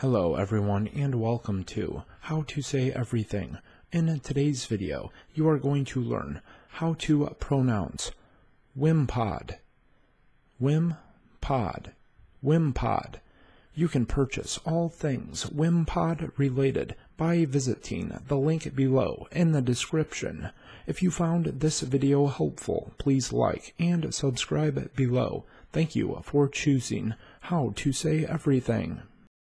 Hello everyone and welcome to How to Say Everything. In today's video, you are going to learn how to pronounce Wimpod. Wimpod. Wimpod. You can purchase all things Wimpod related by visiting the link below in the description. If you found this video helpful, please like and subscribe below. Thank you for choosing How to Say Everything.